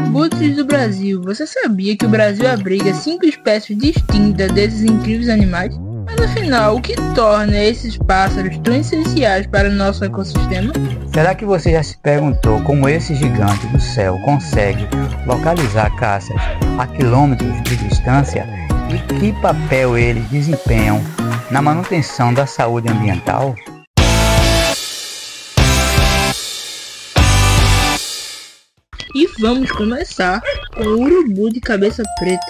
Abutres do Brasil. Você sabia que o Brasil abriga cinco espécies distintas desses incríveis animais? Mas afinal, o que torna esses pássaros tão essenciais para o nosso ecossistema? Será que você já se perguntou como esse gigante do céu consegue localizar caças a quilômetros de distância e que papel eles desempenham na manutenção da saúde ambiental? Vamos começar com o urubu de cabeça preta.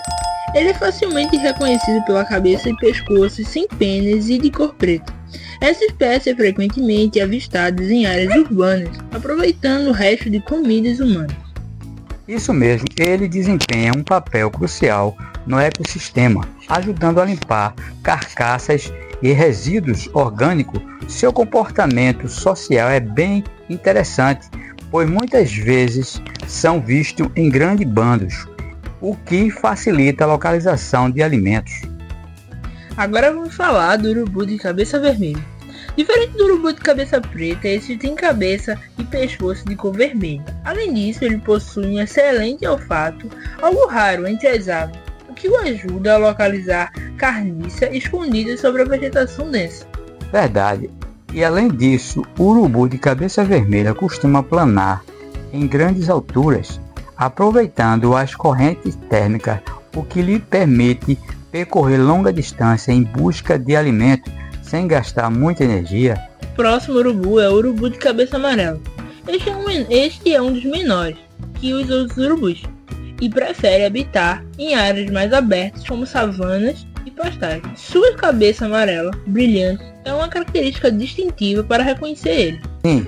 Ele é facilmente reconhecido pela cabeça e pescoço sem penas e de cor preta. Essa espécie é frequentemente avistada em áreas urbanas, aproveitando o resto de comidas humanas. Isso mesmo, ele desempenha um papel crucial no ecossistema, ajudando a limpar carcaças e resíduos orgânicos. Seu comportamento social é bem interessante, pois muitas vezes são vistos em grandes bandos, o que facilita a localização de alimentos. Agora vamos falar do urubu de cabeça vermelha. Diferente do urubu de cabeça preta, esse tem cabeça e pescoço de cor vermelha. Além disso, ele possui um excelente olfato, algo raro entre as aves, o que o ajuda a localizar carniça escondida sobre a vegetação densa. Verdade. E além disso, o urubu de cabeça vermelha costuma planar em grandes alturas, aproveitando as correntes térmicas, o que lhe permite percorrer longa distância em busca de alimento sem gastar muita energia. O próximo urubu é o urubu de cabeça amarela. Este é um, este é um dos menores que os outros urubus e prefere habitar em áreas mais abertas como savanas e pastagens. Sua cabeça amarela, brilhante, é uma característica distintiva para reconhecer ele. Sim,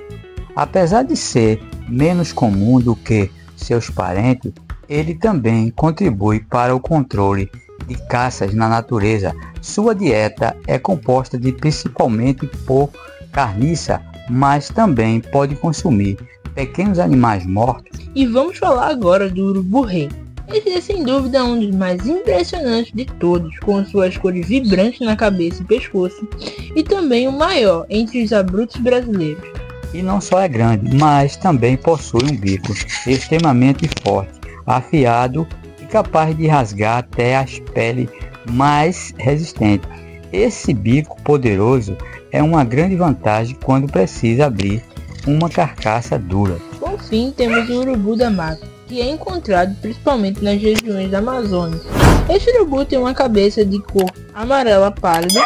apesar de ser menos comum do que seus parentes, ele também contribui para o controle de caças na natureza. Sua dieta é composta de principalmente por carniça, mas também pode consumir pequenos animais mortos. E vamos falar agora do urubu-rei. Esse é sem dúvida um dos mais impressionantes de todos, com suas cores vibrantes na cabeça e pescoço, e também o maior entre os abruptos brasileiros e não só é grande, mas também possui um bico extremamente forte, afiado e capaz de rasgar até as peles mais resistentes. Esse bico poderoso é uma grande vantagem quando precisa abrir uma carcaça dura. Fim, temos o urubu da mata, que é encontrado principalmente nas regiões da Amazônia. Este urubu tem uma cabeça de cor amarela pálida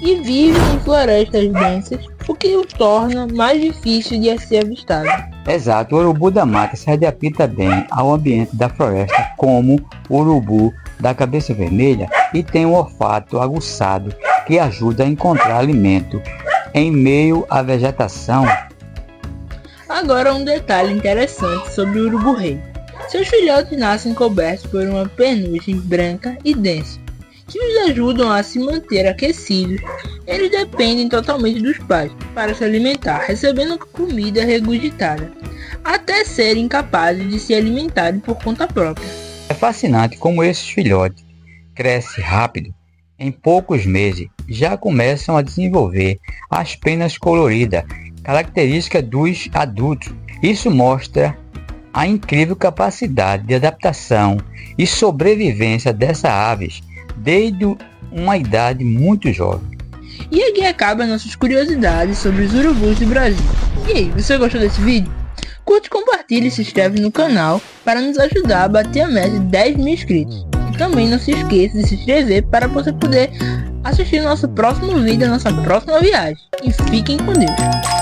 e vive em florestas densas o que o torna mais difícil de ser avistado. Exato, o urubu da mata se adapta bem ao ambiente da floresta, como o urubu da cabeça vermelha, e tem um olfato aguçado que ajuda a encontrar alimento em meio à vegetação. Agora um detalhe interessante sobre o urubu-rei. Seus filhotes nascem cobertos por uma penugem branca e densa, que os ajudam a se manter aquecidos eles dependem totalmente dos pais para se alimentar, recebendo comida regurgitada, até serem capazes de se alimentarem por conta própria. É fascinante como esses filhotes crescem rápido. Em poucos meses já começam a desenvolver as penas coloridas, característica dos adultos. Isso mostra a incrível capacidade de adaptação e sobrevivência dessas aves desde uma idade muito jovem. E aqui acaba nossas curiosidades sobre os urubus do Brasil. E aí, você gostou desse vídeo? Curte, compartilhe e se inscreve no canal para nos ajudar a bater a meta de 10 mil inscritos. E também não se esqueça de se inscrever para você poder assistir nosso próximo vídeo, nossa próxima viagem. E fiquem com Deus.